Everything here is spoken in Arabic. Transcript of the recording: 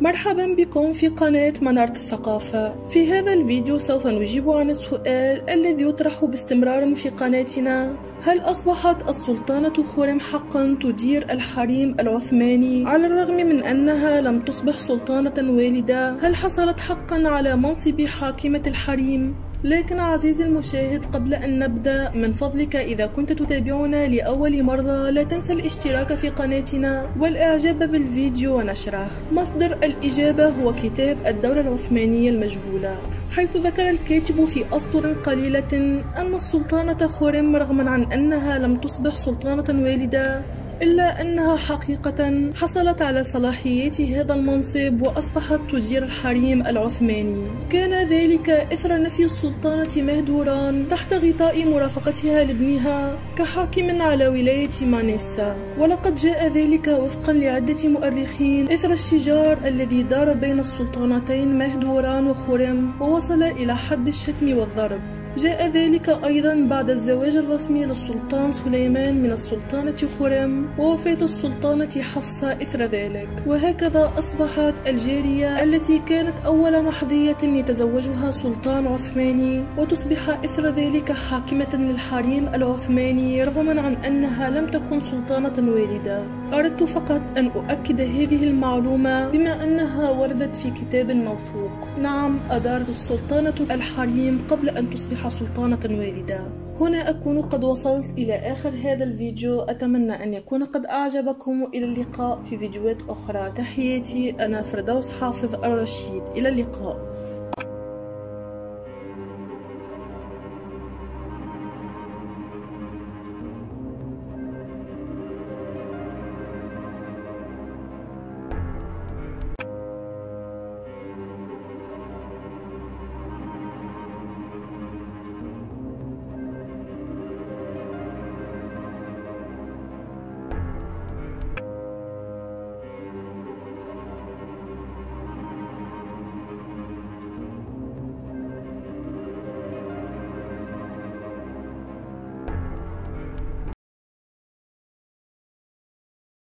مرحبا بكم في قناة منارة الثقافة. في هذا الفيديو سوف نجيب عن السؤال الذي يطرح باستمرار في قناتنا. هل أصبحت السلطانة خرم حقا تدير الحريم العثماني؟ على الرغم من أنها لم تصبح سلطانة والدة هل حصلت حقا على منصب حاكمة الحريم؟ لكن عزيزي المشاهد قبل أن نبدأ من فضلك إذا كنت تتابعنا لأول مرة لا تنسى الاشتراك في قناتنا والإعجاب بالفيديو ونشره. مصدر الإجابة هو كتاب الدولة العثمانية المجهولة حيث ذكر الكاتب في أسطر قليلة أن السلطانة خرم رغما عن أنها لم تصبح سلطانة والدة إلا أنها حقيقة حصلت على صلاحيات هذا المنصب وأصبحت تدير الحريم العثماني. كان ذلك إثر نفي السلطانة مهدوران تحت غطاء مرافقتها لابنها كحاكم على ولاية مانيسا ولقد جاء ذلك وفقا لعدة مؤرخين إثر الشجار الذي دار بين السلطانتين مهدوران وخرم ووصل إلى حد الشتم والضرب. جاء ذلك أيضا بعد الزواج الرسمي للسلطان سليمان من السلطانة خرم ووفاة السلطانة حفصة إثر ذلك. وهكذا أصبحت الجارية التي كانت أول محظية يتزوجها سلطان عثماني وتصبح إثر ذلك حاكمة للحريم العثماني رغما عن أنها لم تكن سلطانة والدة. أردت فقط أن أؤكد هذه المعلومة بما أنها وردت في كتاب موثوق. نعم أدارت السلطانة الحريم قبل أن تصبح سلطانة والدة. هنا أكون قد وصلت إلى آخر هذا الفيديو. أتمنى أن يكون قد أعجبكم. وإلى اللقاء في فيديوهات أخرى. تحياتي. أنا فردوس حافظ الرشيد. إلى اللقاء.